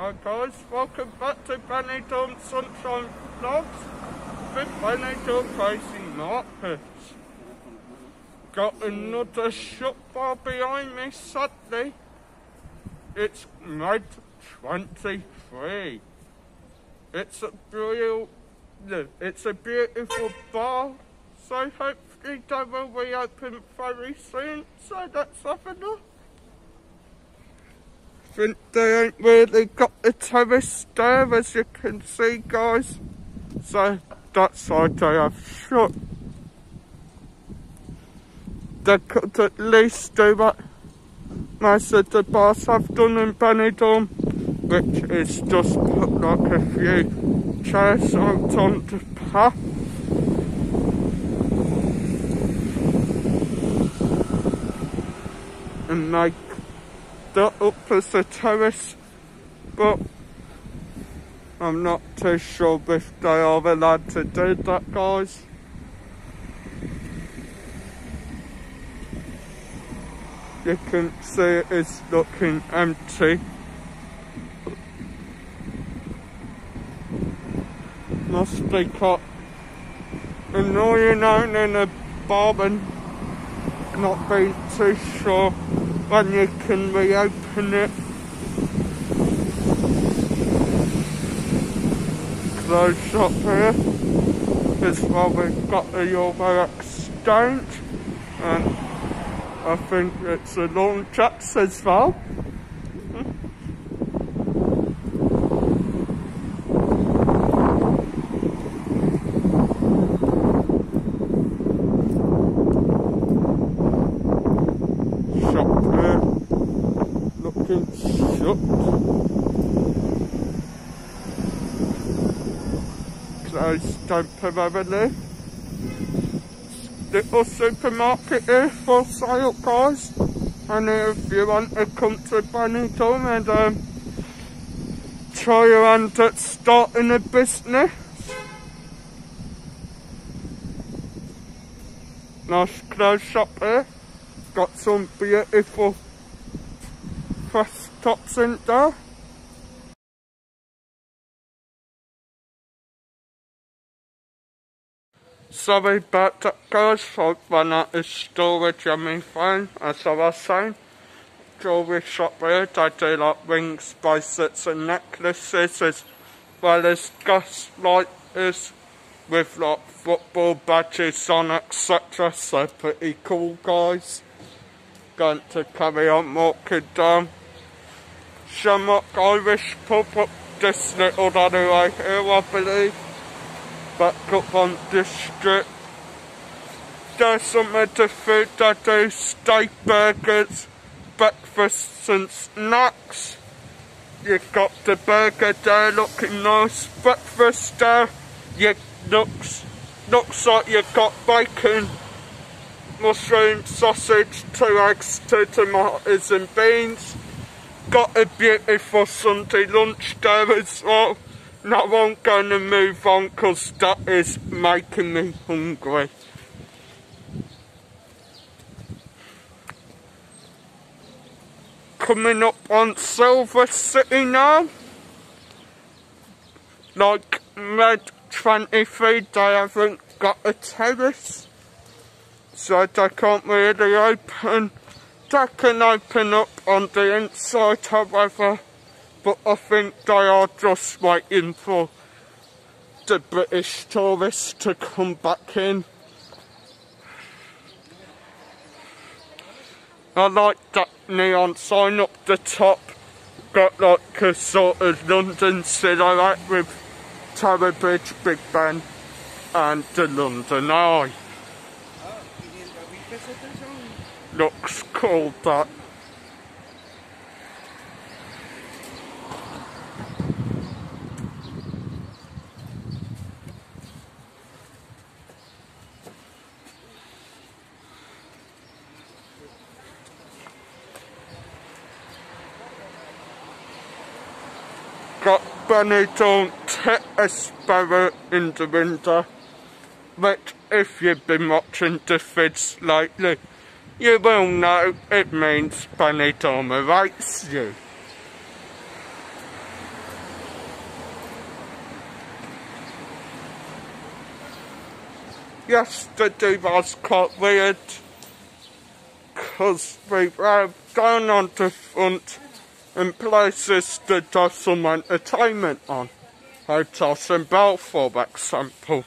Hi guys, welcome back to Benidorm Sunshine Vlogs with Benidorm Crazy Marcus. Got another shop bar behind me sadly. It's Med 23. It's a real, it's a beautiful bar, so hopefully they will reopen very soon, so let's have think they ain't really got the terrace there as you can see guys. So that side they have shut. They could at least do what most of the bars have done in Benidorm, which is just put like a few chairs out on the path. And make that up as a terrace, but I'm not too sure if they are allowed to do that, guys. You can see it's looking empty. Must be quite annoying owning a and not be too sure when you can reopen it. Close shop here is where we've got the Euro Exchange and I think it's a launch as well. shut. Closed temporarily. Little supermarket here for sale guys. And if you want to come to Benidorm and um, try your hand at starting a business. Nice clothes shop here. Got some beautiful Press Top Centre. Sorry about that guys, I ran out of storage on my phone, as I was saying. Jewellery shop here, they do like rings, bracelets and necklaces as well as gas lighters with like football badges on etc. So pretty cool guys. Going to carry on walking down Shamrock Irish pub up this little anyway here I believe. Back up on district. There's some of the food that do steak burgers, breakfasts and snacks. You've got the burger there looking nice. Breakfast there, you looks looks like you've got bacon, mushroom, sausage, two eggs, two tomatoes and beans got a beautiful Sunday lunch there as well. Now I'm going to move on because that is making me hungry. Coming up on Silver City now. Like Med 23, they haven't got a terrace. So they can't really open that can open up on the inside however but I think they are just waiting for the British tourists to come back in. I like that neon sign up the top got like a sort of London silhouette with Tower Bridge, Big Ben and the London Eye. looks cool, but got Benetone a Sparrow in the winter, which if you've been watching the vids lately, you will know it means bunny Tom writes you. Yesterday was quite weird, because we were going on the front in places have some entertainment on. Hotels in Balfour, for example.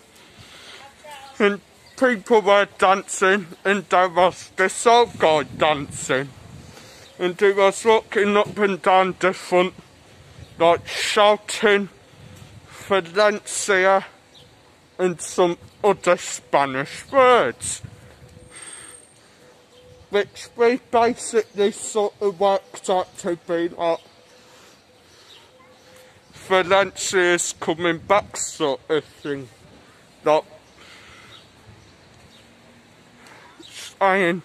And people were dancing and there was this old guy dancing. And he was walking up and down the front like shouting Valencia and some other Spanish words. Which we basically sort of worked out to be like Valencia's coming back sort of thing. Like saying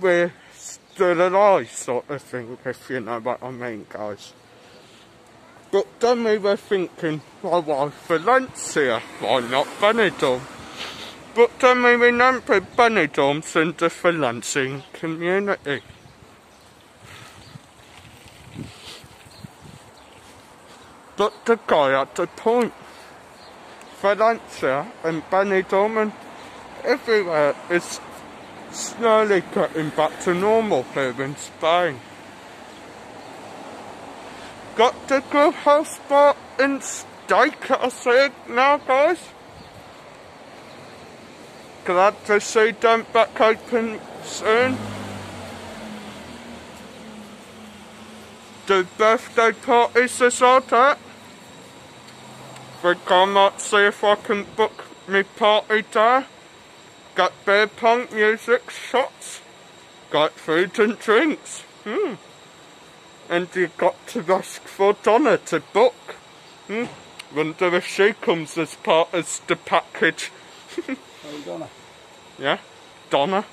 we're still alive sort of thing, if you know what I mean guys. But then we were thinking, well, why Valencia? Why not Benidorm? But then we remembered Benidorm's in the Valencian community. But the guy had the point. Valencia and Benidorm and everywhere is slowly getting back to normal here in Spain got the grill house bar in steak, I said now guys. Glad to see them back open soon. The birthday parties is all that. Think I might see if I can book me party there. Got beer punk music, shots. Got food and drinks. Hmm and you got to ask for Donna to book. Hmm? Wonder if she comes as part of the package. oh, Donna. Yeah, Donna.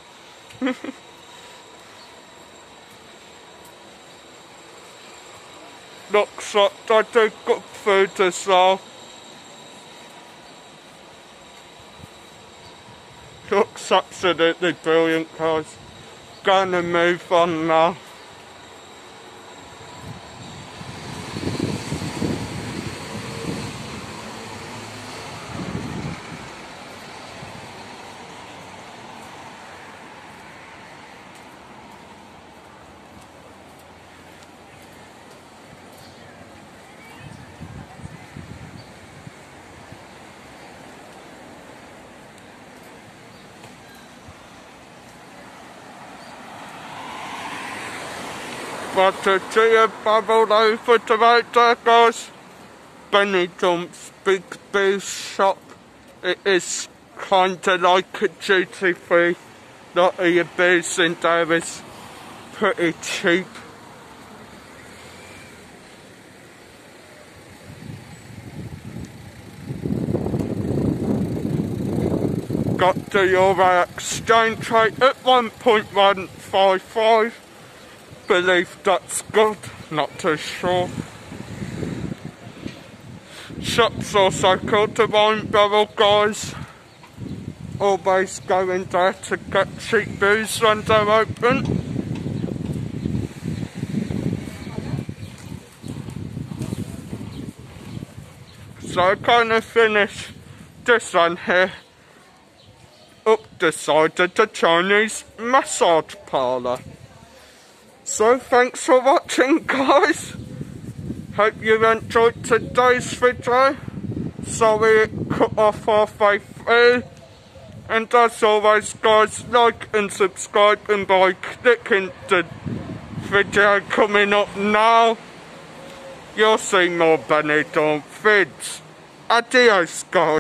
Looks like they do good food as well. Looks absolutely brilliant guys. Gonna move on now. But to a bubble over the right there guys, Benidorm's Big Booze shop. It is kinda like a duty free. Lot of your booze in there is pretty cheap. Got the euro exchange rate at 1.155 believe that's good, not too sure. Shops also called the wine barrel guys. Always going there to get cheap booze when they're open. So I kind of finished this one here up the side of the Chinese massage parlour. So thanks for watching guys. Hope you enjoyed today's video. Sorry it cut off halfway through. And as always guys, like and subscribe and by clicking the video coming up now, you'll see more Benidorm vids. Adios guys.